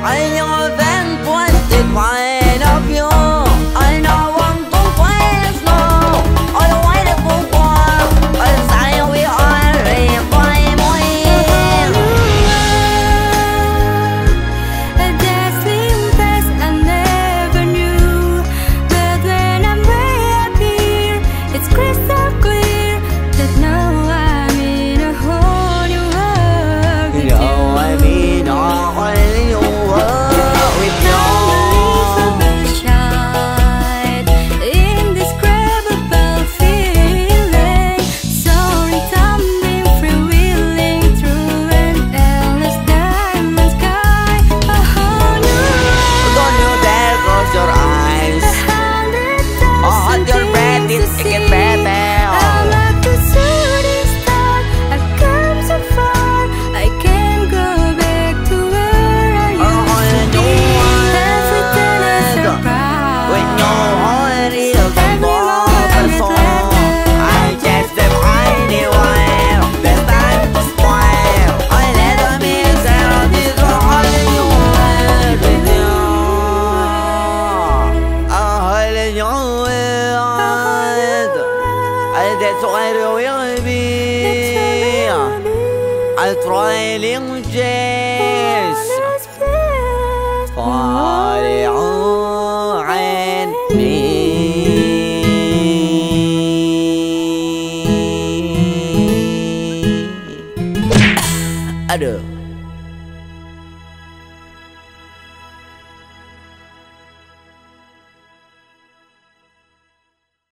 哎呀 هذا صغير ويغبي. عطرائي لمجيس طالع عين أدو